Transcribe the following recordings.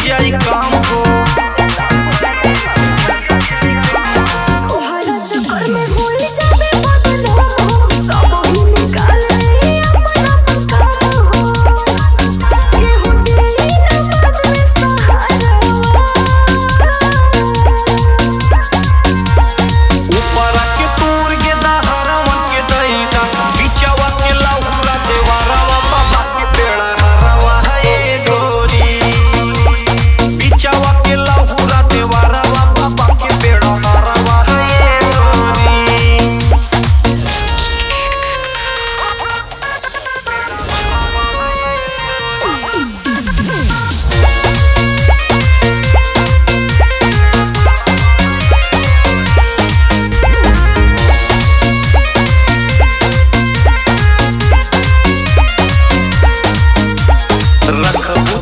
angélica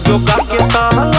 ਜੋ ਕਰਕੇ ਤਾਲਾ